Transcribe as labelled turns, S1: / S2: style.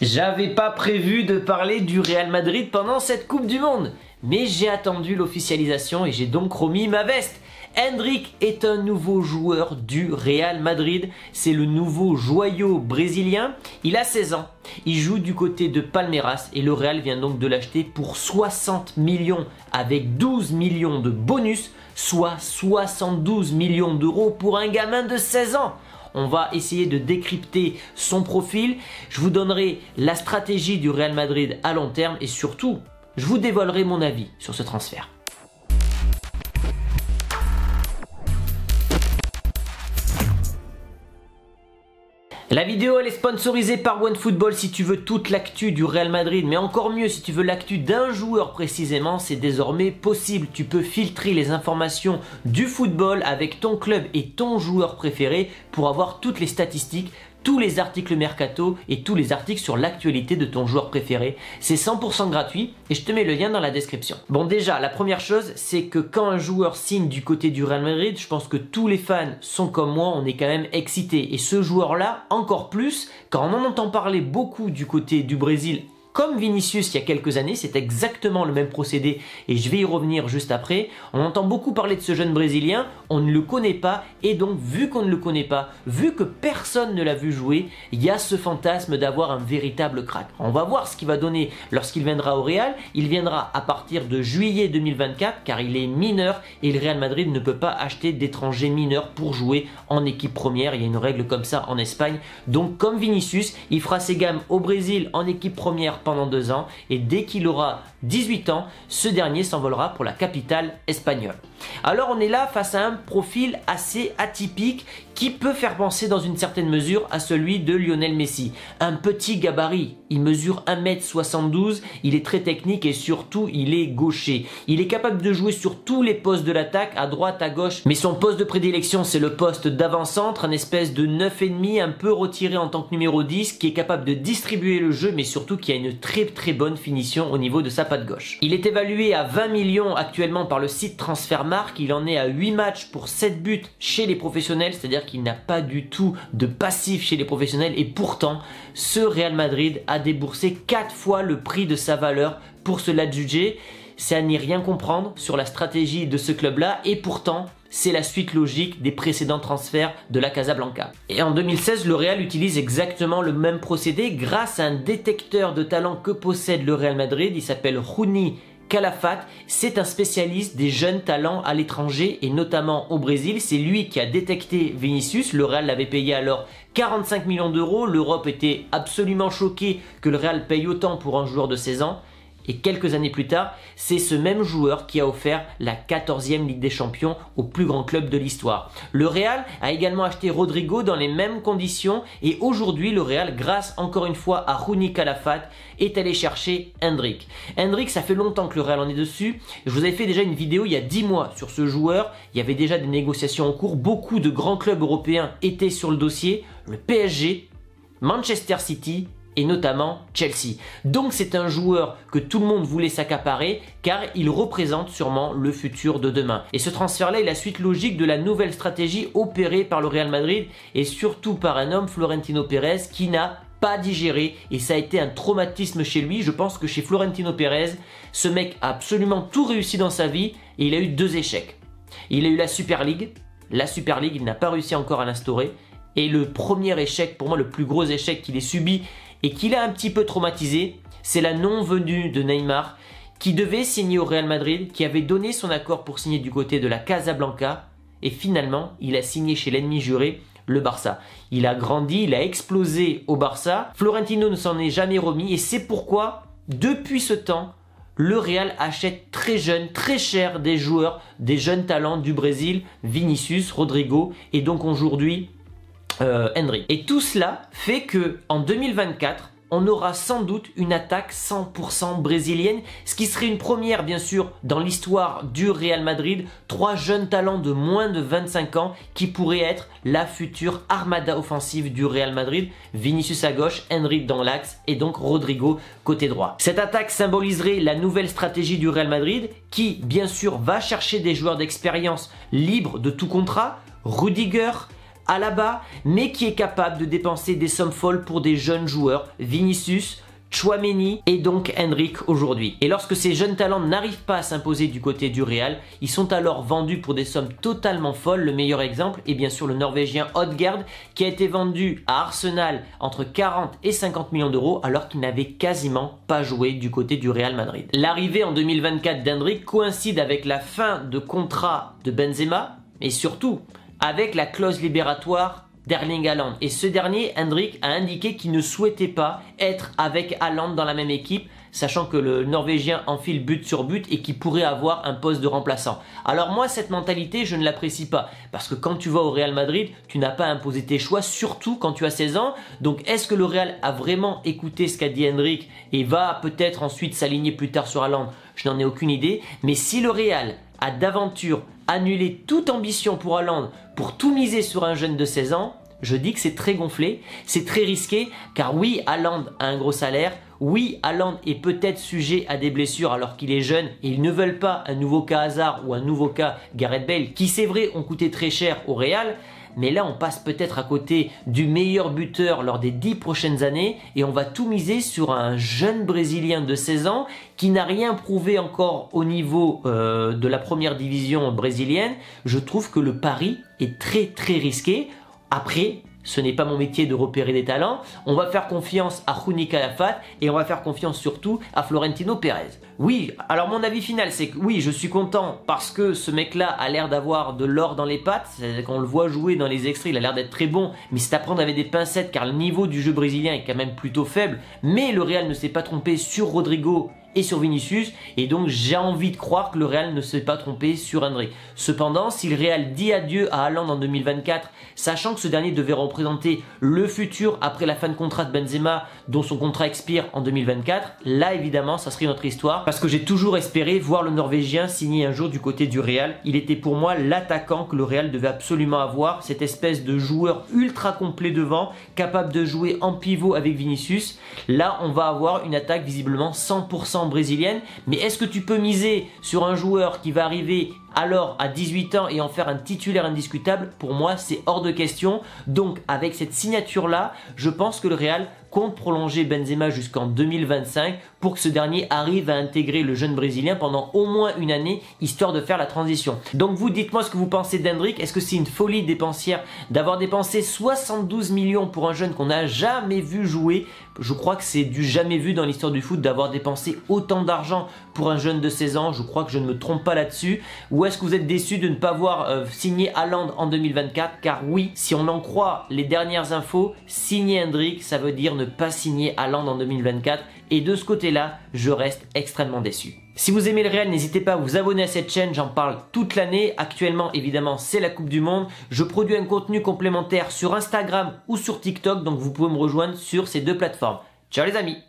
S1: J'avais pas prévu de parler du Real Madrid pendant cette Coupe du Monde, mais j'ai attendu l'officialisation et j'ai donc remis ma veste. Hendrik est un nouveau joueur du Real Madrid, c'est le nouveau joyau brésilien, il a 16 ans, il joue du côté de Palmeiras et le Real vient donc de l'acheter pour 60 millions avec 12 millions de bonus, soit 72 millions d'euros pour un gamin de 16 ans on va essayer de décrypter son profil. Je vous donnerai la stratégie du Real Madrid à long terme et surtout, je vous dévoilerai mon avis sur ce transfert. La vidéo elle est sponsorisée par OneFootball si tu veux toute l'actu du Real Madrid, mais encore mieux si tu veux l'actu d'un joueur précisément, c'est désormais possible. Tu peux filtrer les informations du football avec ton club et ton joueur préféré pour avoir toutes les statistiques tous les articles mercato et tous les articles sur l'actualité de ton joueur préféré. C'est 100% gratuit et je te mets le lien dans la description. Bon déjà, la première chose, c'est que quand un joueur signe du côté du Real Madrid, je pense que tous les fans sont comme moi, on est quand même excités. Et ce joueur-là, encore plus, quand on en entend parler beaucoup du côté du Brésil comme Vinicius il y a quelques années, c'est exactement le même procédé et je vais y revenir juste après. On entend beaucoup parler de ce jeune Brésilien, on ne le connaît pas et donc vu qu'on ne le connaît pas, vu que personne ne l'a vu jouer, il y a ce fantasme d'avoir un véritable crack. On va voir ce qu'il va donner lorsqu'il viendra au Real. Il viendra à partir de juillet 2024 car il est mineur et le Real Madrid ne peut pas acheter d'étrangers mineurs pour jouer en équipe première. Il y a une règle comme ça en Espagne. Donc comme Vinicius, il fera ses gammes au Brésil en équipe première pendant deux ans et dès qu'il aura 18 ans, ce dernier s'envolera pour la capitale espagnole. Alors on est là face à un profil assez atypique qui peut faire penser dans une certaine mesure à celui de Lionel Messi. Un petit gabarit, il mesure 1m72, il est très technique et surtout il est gaucher. Il est capable de jouer sur tous les postes de l'attaque, à droite, à gauche, mais son poste de prédilection c'est le poste d'avant-centre, un espèce de 9,5 un peu retiré en tant que numéro 10 qui est capable de distribuer le jeu mais surtout qui a une très très bonne finition au niveau de sa patte gauche. Il est évalué à 20 millions actuellement par le site Transfermarkt, il en est à 8 matchs pour 7 buts chez les professionnels, c'est-à-dire qu'il n'a pas du tout de passif chez les professionnels et pourtant ce Real Madrid a déboursé 4 fois le prix de sa valeur pour se l'adjuger. C'est à n'y rien comprendre sur la stratégie de ce club-là et pourtant c'est la suite logique des précédents transferts de la Casablanca. Et en 2016, le Real utilise exactement le même procédé grâce à un détecteur de talent que possède le Real Madrid. Il s'appelle Rouni Calafat, c'est un spécialiste des jeunes talents à l'étranger et notamment au Brésil. C'est lui qui a détecté Vinicius. Le Real l'avait payé alors 45 millions d'euros. L'Europe était absolument choquée que le Real paye autant pour un joueur de 16 ans. Et quelques années plus tard, c'est ce même joueur qui a offert la 14e Ligue des Champions au plus grand club de l'histoire. Le Real a également acheté Rodrigo dans les mêmes conditions et aujourd'hui le Real, grâce encore une fois à Rouni Calafat, est allé chercher Hendrik. Hendrik, ça fait longtemps que le Real en est dessus. Je vous avais fait déjà une vidéo il y a 10 mois sur ce joueur. Il y avait déjà des négociations en cours. Beaucoup de grands clubs européens étaient sur le dossier. Le PSG, Manchester City et notamment Chelsea. Donc c'est un joueur que tout le monde voulait s'accaparer car il représente sûrement le futur de demain. Et ce transfert-là est la suite logique de la nouvelle stratégie opérée par le Real Madrid et surtout par un homme Florentino Pérez qui n'a pas digéré et ça a été un traumatisme chez lui. Je pense que chez Florentino Pérez, ce mec a absolument tout réussi dans sa vie et il a eu deux échecs. Il a eu la Super League. La Super League, il n'a pas réussi encore à l'instaurer. Et le premier échec, pour moi le plus gros échec qu'il ait subi, et qu'il a un petit peu traumatisé, c'est la non-venue de Neymar qui devait signer au Real Madrid, qui avait donné son accord pour signer du côté de la Casablanca et finalement il a signé chez l'ennemi juré, le Barça. Il a grandi, il a explosé au Barça. Florentino ne s'en est jamais remis et c'est pourquoi depuis ce temps, le Real achète très jeune, très cher des joueurs, des jeunes talents du Brésil, Vinicius, Rodrigo et donc aujourd'hui euh, Henry. Et tout cela fait que en 2024, on aura sans doute une attaque 100% brésilienne, ce qui serait une première bien sûr dans l'histoire du Real Madrid, trois jeunes talents de moins de 25 ans qui pourraient être la future armada offensive du Real Madrid, Vinicius à gauche, Henry dans l'axe et donc Rodrigo côté droit. Cette attaque symboliserait la nouvelle stratégie du Real Madrid qui bien sûr va chercher des joueurs d'expérience libres de tout contrat, Rudiger, Alaba, mais qui est capable de dépenser des sommes folles pour des jeunes joueurs, Vinicius, Chouameni et donc Henrik aujourd'hui. Et lorsque ces jeunes talents n'arrivent pas à s'imposer du côté du Real, ils sont alors vendus pour des sommes totalement folles. Le meilleur exemple est bien sûr le Norvégien Odegaard qui a été vendu à Arsenal entre 40 et 50 millions d'euros alors qu'il n'avait quasiment pas joué du côté du Real Madrid. L'arrivée en 2024 d'Hendrik coïncide avec la fin de contrat de Benzema et surtout avec la clause libératoire d'Erling Haaland. Et ce dernier, Hendrik, a indiqué qu'il ne souhaitait pas être avec Haaland dans la même équipe, sachant que le Norvégien enfile but sur but et qu'il pourrait avoir un poste de remplaçant. Alors moi, cette mentalité, je ne l'apprécie pas. Parce que quand tu vas au Real Madrid, tu n'as pas imposé tes choix, surtout quand tu as 16 ans. Donc est-ce que le Real a vraiment écouté ce qu'a dit Hendrik et va peut-être ensuite s'aligner plus tard sur Haaland? Je n'en ai aucune idée. Mais si le Real a d'aventure annulé toute ambition pour Haaland pour tout miser sur un jeune de 16 ans, je dis que c'est très gonflé, c'est très risqué, car oui, Haaland a un gros salaire, oui, Haaland est peut-être sujet à des blessures alors qu'il est jeune et ils ne veulent pas un nouveau cas Hazard ou un nouveau cas Gareth Bale, qui c'est vrai ont coûté très cher au Real, mais là on passe peut-être à côté du meilleur buteur lors des 10 prochaines années et on va tout miser sur un jeune Brésilien de 16 ans qui n'a rien prouvé encore au niveau euh, de la première division brésilienne. Je trouve que le pari est très très risqué. Après, ce n'est pas mon métier de repérer des talents. On va faire confiance à Juni Calafat et on va faire confiance surtout à Florentino Pérez. Oui, alors mon avis final, c'est que oui, je suis content parce que ce mec-là a l'air d'avoir de l'or dans les pattes. Quand on le voit jouer dans les extraits, il a l'air d'être très bon, mais c'est à prendre avec des pincettes car le niveau du jeu brésilien est quand même plutôt faible. Mais le Real ne s'est pas trompé sur Rodrigo et sur Vinicius. Et donc j'ai envie de croire que le Real ne s'est pas trompé sur André. Cependant, si le Real dit adieu à Haaland en 2024, sachant que ce dernier devait représenter le futur après la fin de contrat de Benzema, dont son contrat expire en 2024, là évidemment ça serait notre histoire. Parce que j'ai toujours espéré voir le Norvégien signer un jour du côté du Real. Il était pour moi l'attaquant que le Real devait absolument avoir, cette espèce de joueur ultra complet devant, capable de jouer en pivot avec Vinicius. Là on va avoir une attaque visiblement 100% brésilienne, mais est-ce que tu peux miser sur un joueur qui va arriver alors à 18 ans et en faire un titulaire indiscutable Pour moi, c'est hors de question. Donc avec cette signature-là, je pense que le Real compte prolonger Benzema jusqu'en 2025 pour que ce dernier arrive à intégrer le jeune Brésilien pendant au moins une année, histoire de faire la transition. Donc vous, dites-moi ce que vous pensez d'Hendrick. Est-ce que c'est une folie dépensière d'avoir dépensé 72 millions pour un jeune qu'on n'a jamais vu jouer? Je crois que c'est du jamais vu dans l'histoire du foot d'avoir dépensé autant d'argent pour un jeune de 16 ans. Je crois que je ne me trompe pas là-dessus. Est-ce que vous êtes déçu de ne pas voir euh, Haaland en 2024 Car oui, si on en croit les dernières infos, signer Hendrik, ça veut dire ne pas signer Haaland en 2024. Et de ce côté-là, je reste extrêmement déçu. Si vous aimez le réel, n'hésitez pas à vous abonner à cette chaîne, j'en parle toute l'année. Actuellement, évidemment, c'est la Coupe du Monde. Je produis un contenu complémentaire sur Instagram ou sur TikTok, donc vous pouvez me rejoindre sur ces deux plateformes. Ciao les amis